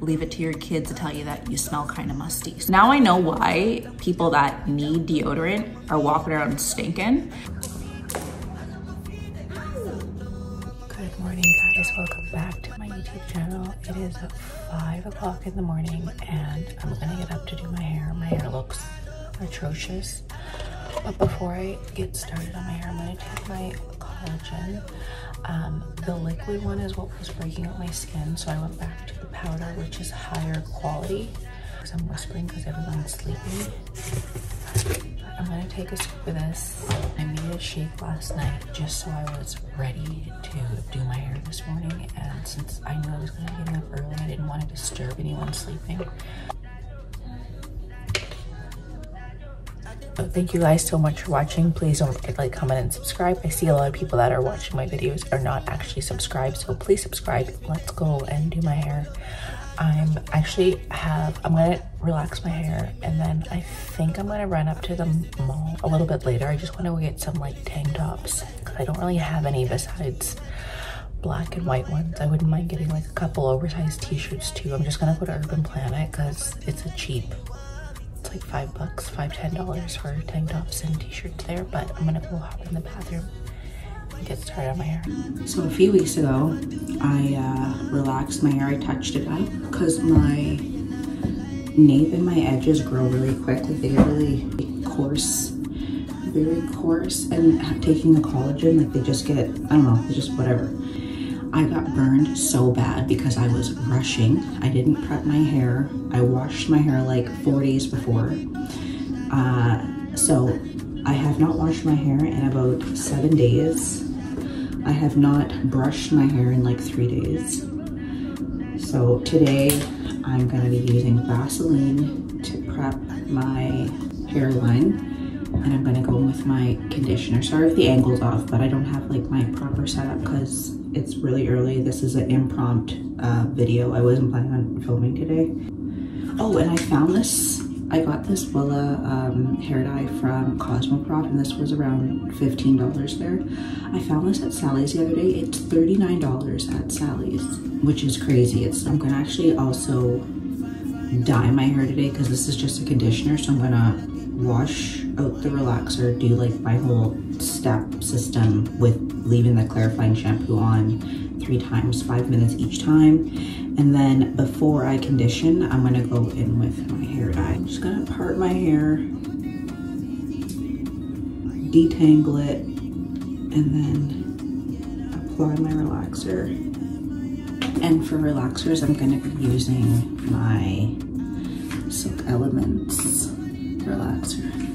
leave it to your kids to tell you that you smell kind of musty. Now I know why people that need deodorant are walking around stinking. Good morning guys, welcome back to my YouTube channel. It is 5 o'clock in the morning and I'm gonna get up to do my hair. My hair looks atrocious. But before I get started on my hair, I'm gonna take my collagen. Um, the liquid one is what was breaking up my skin, so I went back to the powder, which is higher quality. Because I'm whispering because everyone's sleeping. I'm gonna take a scoop of this. I made a shake last night just so I was ready to do my hair this morning. And since I knew I was gonna be up early, I didn't want to disturb anyone sleeping. Thank you guys so much for watching. Please don't forget to like, comment, and subscribe. I see a lot of people that are watching my videos are not actually subscribed, so please subscribe. Let's go and do my hair. I'm actually have, I'm gonna relax my hair and then I think I'm gonna run up to the mall a little bit later. I just wanna go get some like tank tops because I don't really have any besides black and white ones. I wouldn't mind getting like a couple oversized t-shirts too. I'm just gonna go to Urban Planet because it's a cheap like five bucks, five, ten dollars for tank tops and t-shirts there, but I'm gonna go hop in the bathroom and get started on my hair. So a few weeks ago, I uh, relaxed my hair, I touched it up because my nape and my edges grow really quick, they get really coarse, very coarse, and taking the collagen, like they just get, I don't know, just whatever. I got burned so bad because I was rushing. I didn't prep my hair. I washed my hair like four days before. Uh, so I have not washed my hair in about seven days. I have not brushed my hair in like three days. So today I'm gonna be using Vaseline to prep my hairline and I'm gonna go with my conditioner. Sorry if the angle's off, but I don't have like my proper setup because it's really early. This is an impromptu uh, video. I wasn't planning on filming today. Oh, and I found this. I got this Wella um, hair dye from Cosmoprof, and this was around $15 there. I found this at Sally's the other day. It's $39 at Sally's, which is crazy. It's I'm gonna actually also dye my hair today because this is just a conditioner, so I'm gonna wash out the relaxer, do like my whole step system with leaving the clarifying shampoo on three times, five minutes each time. And then before I condition, I'm gonna go in with my hair dye. I'm just gonna part my hair, detangle it, and then apply my relaxer. And for relaxers, I'm gonna be using my Silk Elements relaxer.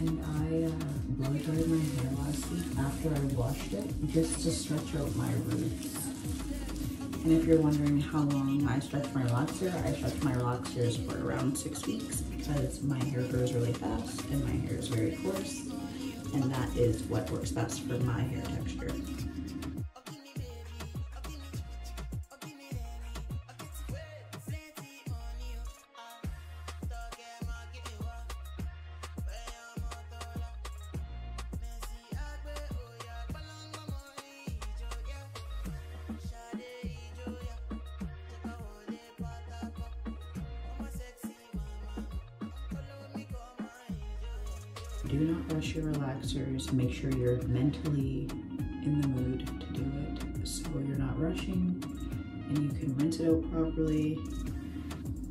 And I uh, blow dried my hair last week after I washed it just to stretch out my roots. And if you're wondering how long I stretch my locks here, I stretch my locks here for around six weeks because my hair grows really fast and my hair is very coarse and that is what works best for my hair texture. Sure you're mentally in the mood to do it so you're not rushing and you can rinse it out properly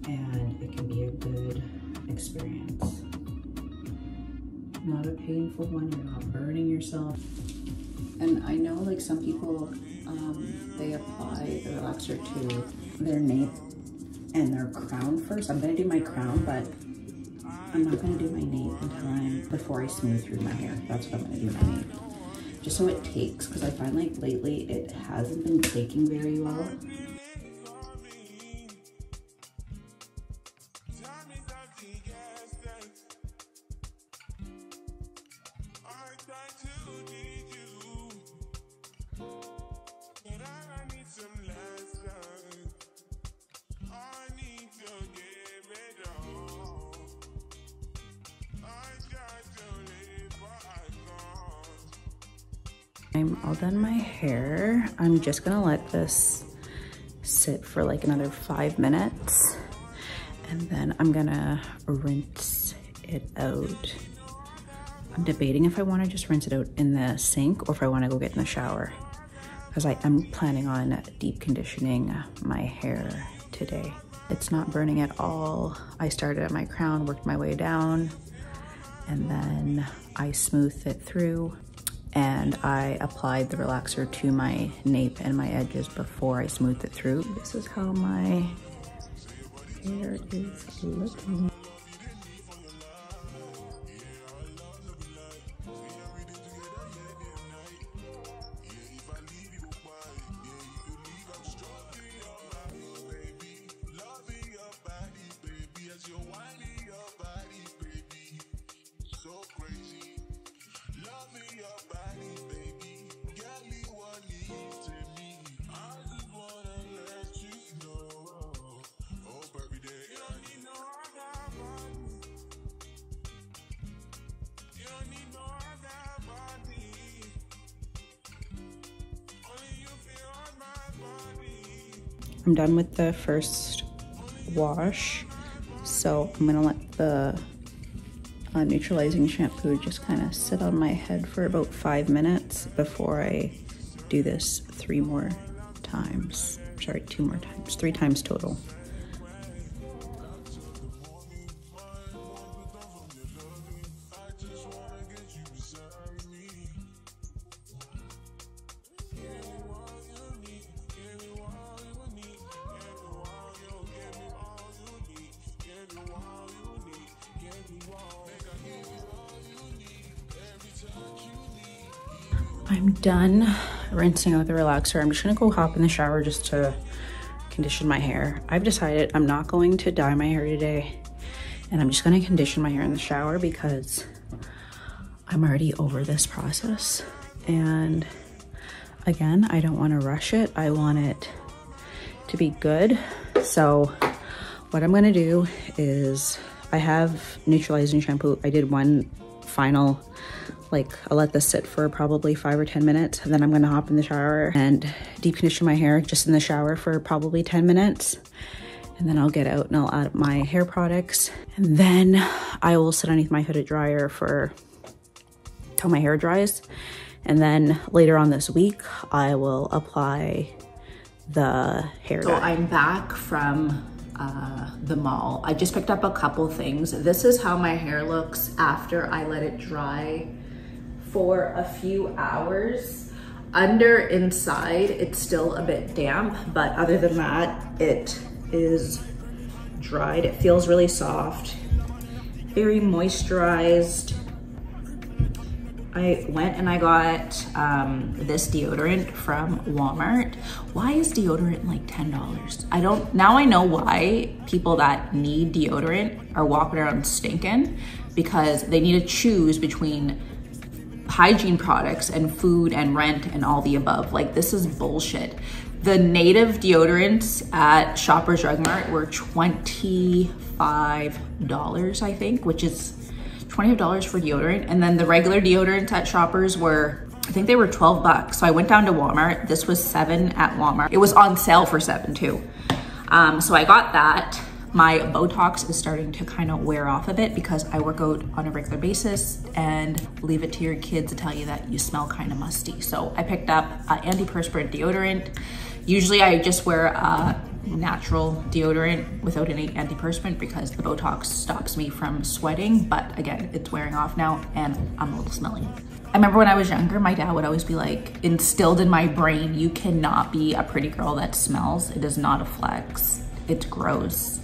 and it can be a good experience. Not a painful one, you're not burning yourself. And I know like some people, um, they apply the relaxer to their nape and their crown first. I'm gonna do my crown, but I'm not gonna do my nape until I'm, before I smooth through my hair. That's what I'm gonna do my nape. Just so it takes, because I find like lately it hasn't been taking very well. I'm all done my hair. I'm just gonna let this sit for like another five minutes and then I'm gonna rinse it out. I'm debating if I wanna just rinse it out in the sink or if I wanna go get in the shower because I am planning on deep conditioning my hair today. It's not burning at all. I started at my crown, worked my way down, and then I smoothed it through and I applied the relaxer to my nape and my edges before I smoothed it through. This is how my hair is looking. I'm done with the first wash. So I'm gonna let the uh, neutralizing shampoo just kind of sit on my head for about five minutes before I do this three more times. Sorry, two more times, three times total. I'm done rinsing out the relaxer. I'm just gonna go hop in the shower just to condition my hair. I've decided I'm not going to dye my hair today and I'm just gonna condition my hair in the shower because I'm already over this process. And again, I don't wanna rush it. I want it to be good. So what I'm gonna do is I have neutralizing shampoo. I did one final like I'll let this sit for probably five or 10 minutes and then I'm gonna hop in the shower and deep condition my hair just in the shower for probably 10 minutes. And then I'll get out and I'll add my hair products. And then I will sit underneath my hooded dryer for till my hair dries. And then later on this week, I will apply the hair So dye. I'm back from uh, the mall. I just picked up a couple things. This is how my hair looks after I let it dry for a few hours. Under inside, it's still a bit damp, but other than that, it is dried. It feels really soft, very moisturized. I went and I got um, this deodorant from Walmart. Why is deodorant like $10? I don't, now I know why people that need deodorant are walking around stinking because they need to choose between hygiene products and food and rent and all the above. Like this is bullshit. The native deodorants at Shoppers Drug Mart were $25, I think, which is $25 for deodorant. And then the regular deodorants at Shoppers were I think they were 12 bucks. So I went down to Walmart. This was seven at Walmart. It was on sale for seven too. Um, so I got that my Botox is starting to kind of wear off a bit because I work out on a regular basis and leave it to your kids to tell you that you smell kind of musty. So I picked up uh, antiperspirant deodorant. Usually I just wear a natural deodorant without any antiperspirant because the Botox stops me from sweating. But again, it's wearing off now and I'm a little smelly. I remember when I was younger, my dad would always be like, instilled in my brain, you cannot be a pretty girl that smells. It is not a flex. It's gross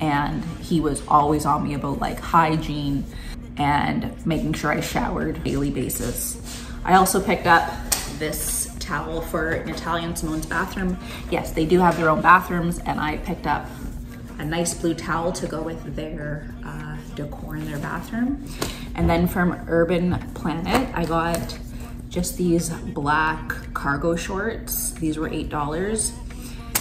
and he was always on me about like hygiene and making sure I showered daily basis. I also picked up this towel for Natalia and Simone's bathroom. Yes, they do have their own bathrooms and I picked up a nice blue towel to go with their uh, decor in their bathroom. And then from Urban Planet, I got just these black cargo shorts. These were $8.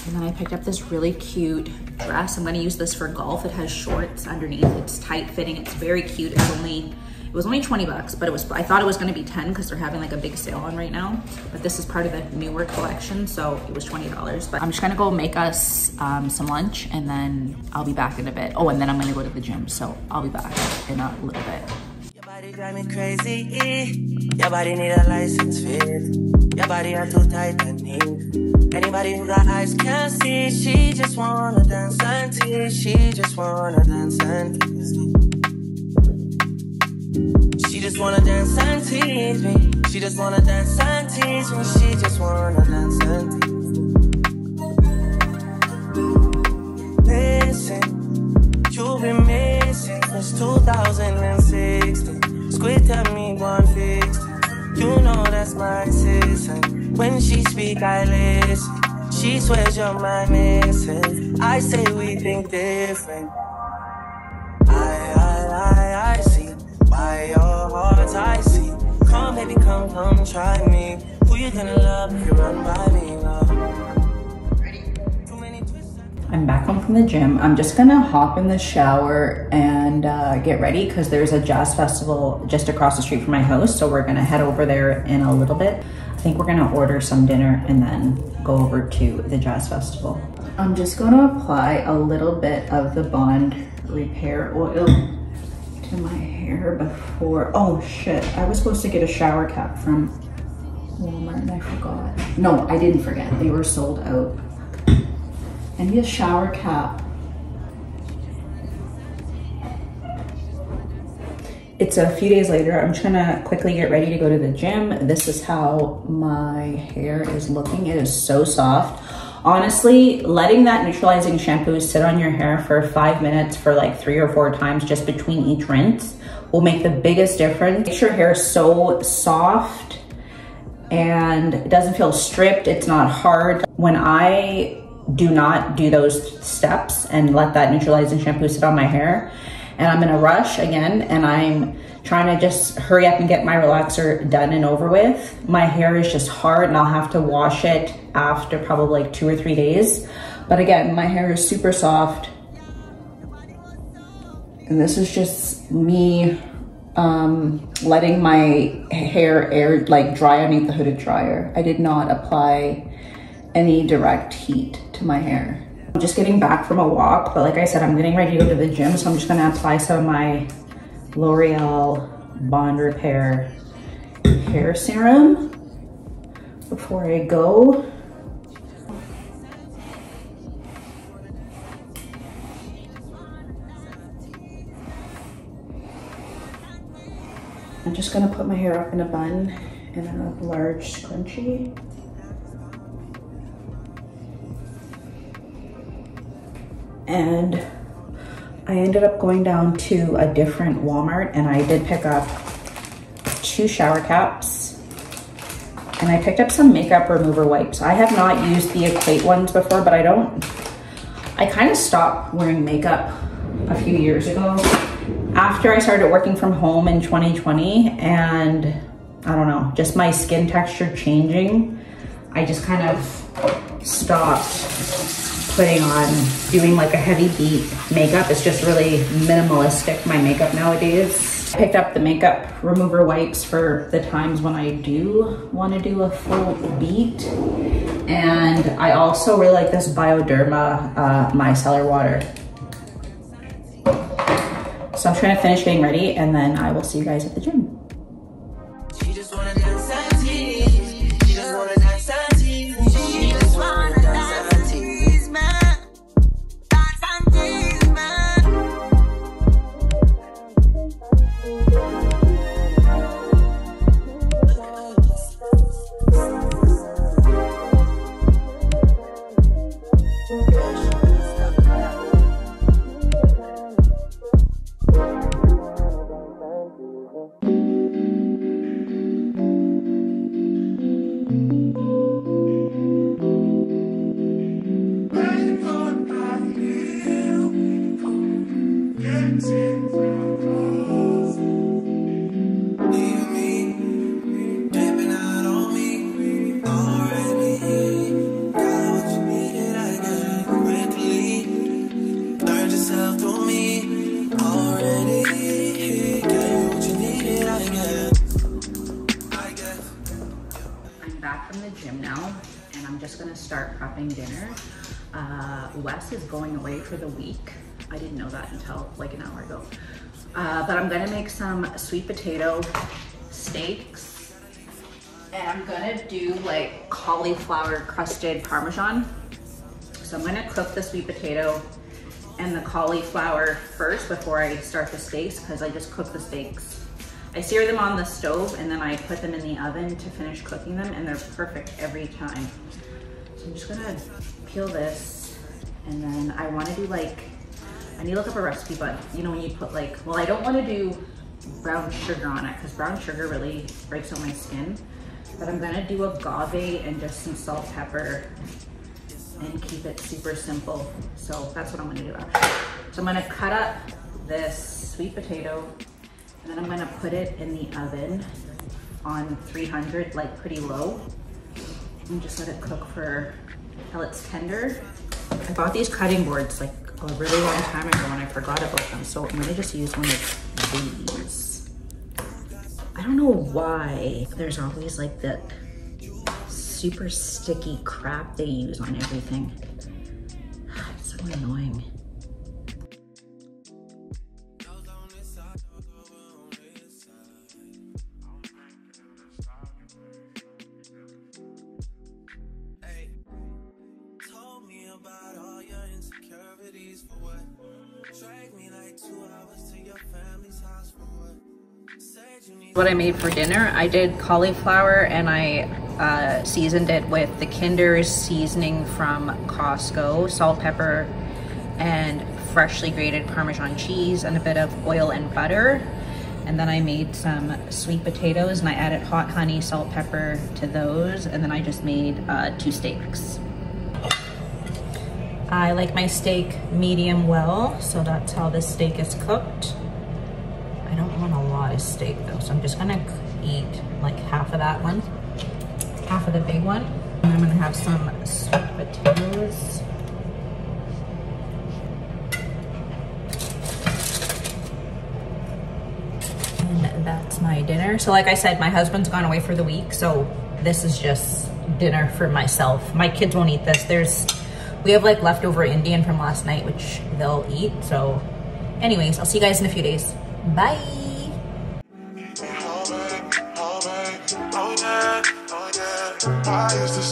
And then I picked up this really cute dress. I'm gonna use this for golf. It has shorts underneath. It's tight fitting. It's very cute. It's only, it was only 20 bucks, but it was, I thought it was gonna be 10 because they're having like a big sale on right now. But this is part of the newer collection, so it was $20. But I'm just gonna go make us um, some lunch and then I'll be back in a bit. Oh, and then I'm gonna go to the gym, so I'll be back in a little bit. Body drive me crazy. Your body need a license fit. Your body are too tight and neat. Anybody who got eyes can see. She just wanna dance and tease. She just wanna dance and tease me. She just wanna dance and tease me. She just wanna dance and tease me. She just wanna dance and tease me. Listen, you've been missing since 2016. Squid tell me one fix. You know that's my sister. When she speak, I listen. She swears you're my missus. I say we think different. I, I, I, I see why your heart I see. Come, baby, come, come, try me. Who you gonna love you run by me, love? I'm back home from the gym. I'm just gonna hop in the shower and uh, get ready because there's a jazz festival just across the street from my house. So we're gonna head over there in a little bit. I think we're gonna order some dinner and then go over to the jazz festival. I'm just gonna apply a little bit of the Bond Repair Oil to my hair before. Oh shit, I was supposed to get a shower cap from Walmart and I forgot. No, I didn't forget. They were sold out. I need a shower cap. It's a few days later. I'm trying to quickly get ready to go to the gym. This is how my hair is looking. It is so soft. Honestly, letting that neutralizing shampoo sit on your hair for five minutes for like three or four times just between each rinse will make the biggest difference. Makes your hair so soft and it doesn't feel stripped. It's not hard. When I do not do those steps and let that neutralizing shampoo sit on my hair, and I'm in a rush again, and I'm trying to just hurry up and get my relaxer done and over with. My hair is just hard and I'll have to wash it after probably like two or three days. But again, my hair is super soft. And this is just me um, letting my hair air like dry underneath the hooded dryer. I did not apply any direct heat to my hair. I'm just getting back from a walk, but like I said, I'm getting ready to go to the gym, so I'm just gonna apply some of my L'Oreal Bond Repair Hair Serum before I go. I'm just gonna put my hair up in a bun in a large scrunchie. And I ended up going down to a different Walmart and I did pick up two shower caps and I picked up some makeup remover wipes. I have not used the Equate ones before, but I don't, I kind of stopped wearing makeup a few years ago after I started working from home in 2020 and I don't know, just my skin texture changing. I just kind of stopped putting on, doing like a heavy beat makeup. It's just really minimalistic, my makeup nowadays. I picked up the makeup remover wipes for the times when I do want to do a full beat. And I also really like this Bioderma uh, micellar water. So I'm trying to finish getting ready and then I will see you guys at the gym. Is going away for the week. I didn't know that until like an hour ago. Uh, but I'm gonna make some sweet potato steaks. And I'm gonna do like cauliflower crusted Parmesan. So I'm gonna cook the sweet potato and the cauliflower first before I start the steaks because I just cook the steaks. I sear them on the stove and then I put them in the oven to finish cooking them and they're perfect every time. So I'm just gonna peel this and then I wanna do like, I need to look up a recipe, but you know when you put like, well I don't wanna do brown sugar on it because brown sugar really breaks out my skin. But I'm gonna do agave and just some salt, pepper, and keep it super simple. So that's what I'm gonna do actually. So I'm gonna cut up this sweet potato and then I'm gonna put it in the oven on 300, like pretty low. And just let it cook for till it's tender. I bought these cutting boards like a really long time ago and I forgot about them. So I'm gonna just use one of these. I don't know why there's always like the super sticky crap they use on everything. It's so annoying. What I made for dinner, I did cauliflower and I uh, seasoned it with the Kinder's seasoning from Costco, salt, pepper, and freshly grated Parmesan cheese and a bit of oil and butter. And then I made some sweet potatoes and I added hot honey, salt, pepper to those. And then I just made uh, two steaks. I like my steak medium well, so that's how this steak is cooked. Steak though, so I'm just gonna eat like half of that one, half of the big one. And I'm gonna have some sweet potatoes. And that's my dinner. So like I said, my husband's gone away for the week, so this is just dinner for myself. My kids won't eat this. There's, we have like leftover Indian from last night, which they'll eat. So anyways, I'll see you guys in a few days. Bye.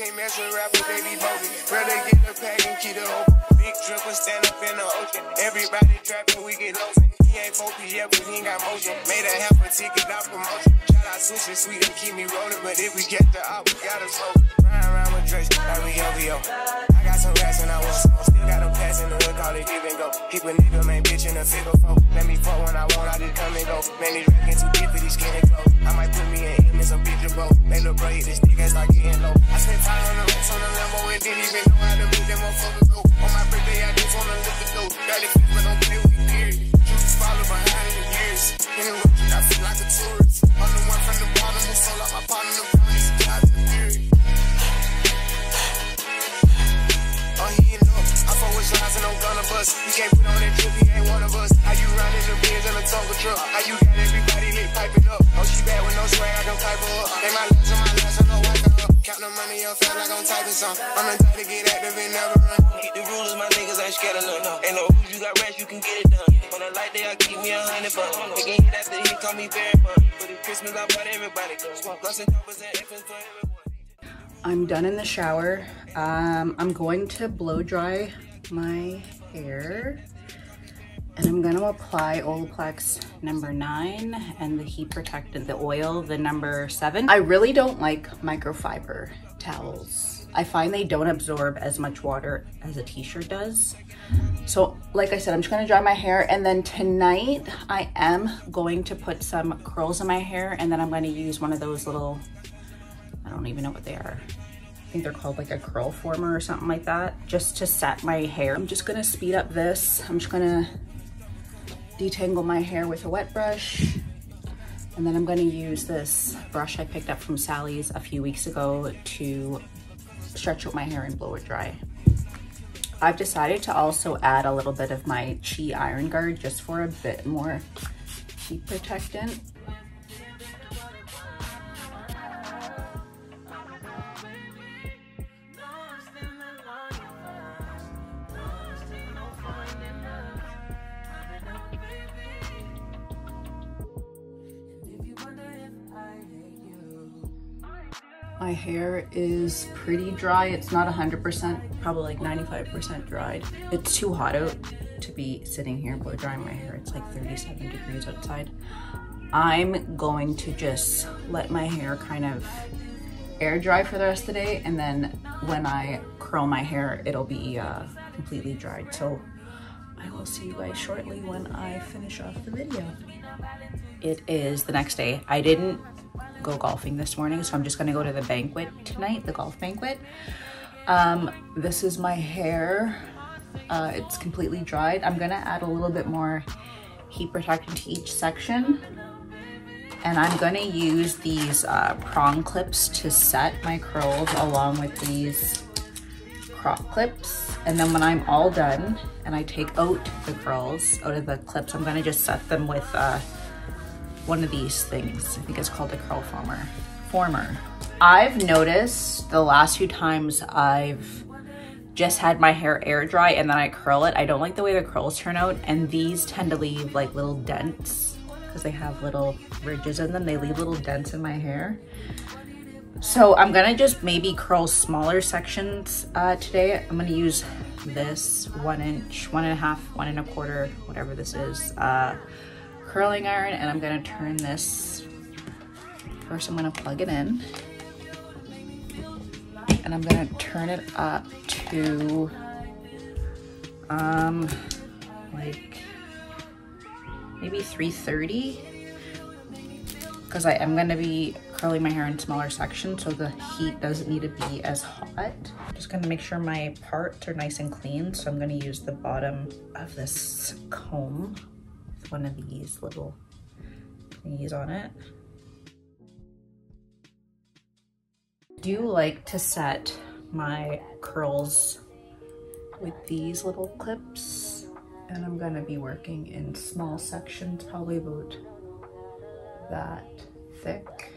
Can't mess with rappers, they be bogus. Rather get the pack and keep it open. Big dripper stand up in the ocean. Everybody trapping, we get lost. He ain't focused yet, but he ain't got motion. Made a half a ticket, not promotion. Shout out sushi sweet and keep me rolling. But if we get the op, we gotta smoke. Ride around with Drake, like we OVO. I got some rats and I some. Still got a pass in the hood, call it give and go. Keep a nigga, man, bitch in a figure four. Let me fuck when I want, I just come and go. Man, these rapping too deep for these skinny clothes. I might put me in him in some picture boat. Make bro hit this nigga start getting low. I spent time on the racks on the Lambo and didn't even know how to make them motherfuckers go. On my birthday, I just wanna lift the dough. Barely fit, but don't play with me, period. Just follow behind in the years. In the road, I feel like a tourist. I'm the one from the bottom who sold out my partner. I fuck with lines and I'm gonna bust. He can't put on that drip, he ain't one of us. How you riding the Benz in a Tonka truck? How you got everybody lit piping up? Oh, she bad with no swag, I can pipe her up. They my last and my last, I know whack her up. Count the money up fast like I'm typing some. I'm the type to get active and never run. Keep the rules, my niggas ain't scared of none. Ain't no rules, you got rats, you can get it done. On a light day, I keep me a hundred bucks. They can hit after he call me very fun. But it's Christmas, I brought everybody. Plus and choppers and infants for everyone. I'm done in the shower. Um, I'm going to blow dry my hair and I'm gonna apply Olaplex number nine and the heat protectant, the oil, the number seven. I really don't like microfiber towels. I find they don't absorb as much water as a t-shirt does. So like I said, I'm just gonna dry my hair and then tonight I am going to put some curls in my hair and then I'm gonna use one of those little I don't even know what they are. Think they're called like a curl former or something like that, just to set my hair. I'm just gonna speed up this. I'm just gonna detangle my hair with a wet brush. And then I'm gonna use this brush I picked up from Sally's a few weeks ago to stretch out my hair and blow it dry. I've decided to also add a little bit of my Chi Iron Guard just for a bit more heat protectant. Is pretty dry. It's not 100%, probably like 95% dried. It's too hot out to be sitting here blow drying my hair. It's like 37 degrees outside. I'm going to just let my hair kind of air dry for the rest of the day and then when I curl my hair it'll be uh, completely dried so I will see you guys shortly when I finish off the video. It is the next day. I didn't go golfing this morning, so I'm just gonna go to the banquet tonight, the golf banquet. Um, this is my hair. Uh, it's completely dried. I'm gonna add a little bit more heat protectant to each section. And I'm gonna use these uh, prong clips to set my curls along with these crop clips. And then when I'm all done and I take out the curls out of the clips, I'm gonna just set them with uh, one of these things. I think it's called a curl former. Former. I've noticed the last few times I've just had my hair air dry and then I curl it. I don't like the way the curls turn out and these tend to leave like little dents because they have little ridges in them. They leave little dents in my hair. So I'm gonna just maybe curl smaller sections uh, today. I'm gonna use this one inch, one and a half, one and a quarter, whatever this is, uh, curling iron and I'm gonna turn this, first I'm gonna plug it in and I'm gonna turn it up to um, like maybe 330 because I am gonna be curling my hair in smaller sections so the heat doesn't need to be as hot. Just gonna make sure my parts are nice and clean so I'm gonna use the bottom of this comb one of these little thingies on it. do like to set my curls with these little clips and I'm gonna be working in small sections, probably about that thick.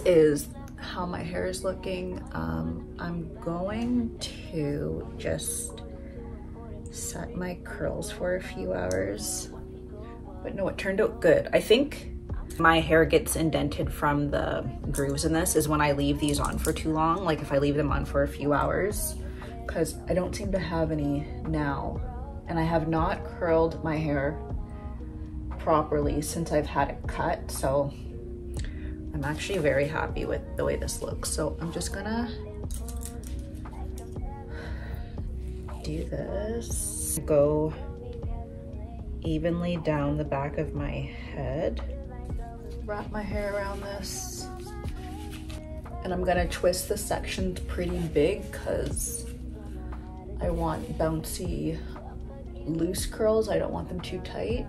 Is how my hair is looking. Um, I'm going to just set my curls for a few hours. But no, it turned out good. I think my hair gets indented from the grooves in this is when I leave these on for too long. Like if I leave them on for a few hours, because I don't seem to have any now. And I have not curled my hair properly since I've had it cut. So I'm actually very happy with the way this looks. So I'm just gonna do this. Go evenly down the back of my head. Wrap my hair around this. And I'm gonna twist the sections pretty big because I want bouncy loose curls. I don't want them too tight.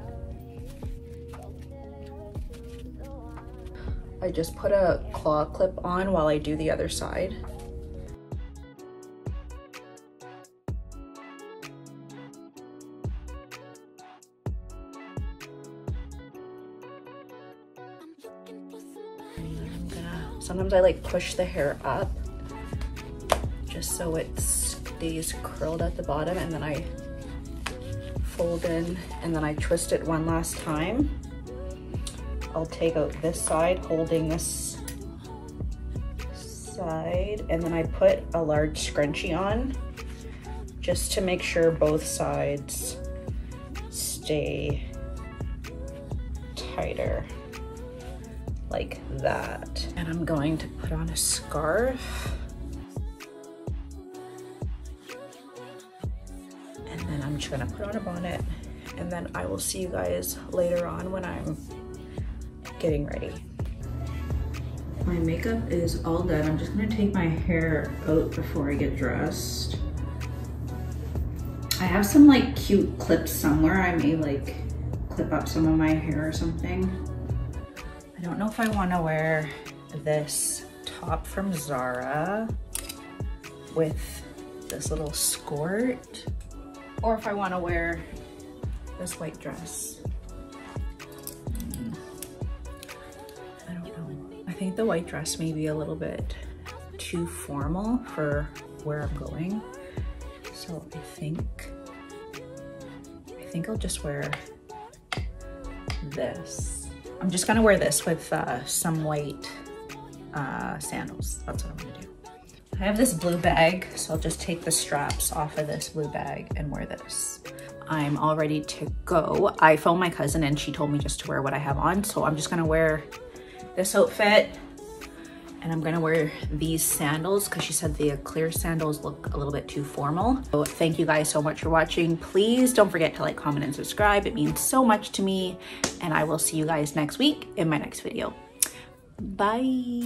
I just put a claw clip on while I do the other side. sometimes I like push the hair up just so it stays curled at the bottom and then I fold in and then I twist it one last time. I'll take out this side holding this side and then I put a large scrunchie on just to make sure both sides stay tighter like that. And I'm going to put on a scarf. And then I'm just gonna put on a bonnet and then I will see you guys later on when I'm getting ready. My makeup is all done. I'm just gonna take my hair out before I get dressed. I have some like cute clips somewhere. I may like clip up some of my hair or something. I don't know if I wanna wear this top from Zara with this little skirt or if I wanna wear this white dress. Think the white dress may be a little bit too formal for where I'm going. So I think, I think I'll just wear this. I'm just gonna wear this with uh, some white uh, sandals. That's what I'm gonna do. I have this blue bag, so I'll just take the straps off of this blue bag and wear this. I'm all ready to go. I phoned my cousin and she told me just to wear what I have on. So I'm just gonna wear this outfit and I'm gonna wear these sandals because she said the clear sandals look a little bit too formal. So thank you guys so much for watching. Please don't forget to like, comment, and subscribe. It means so much to me. And I will see you guys next week in my next video. Bye.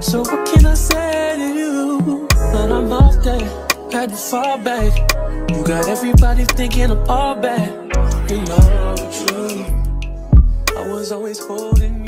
So what can I say to you? But I'm off had to fall back. You got everybody thinking I'm all bad. You know was always holding you.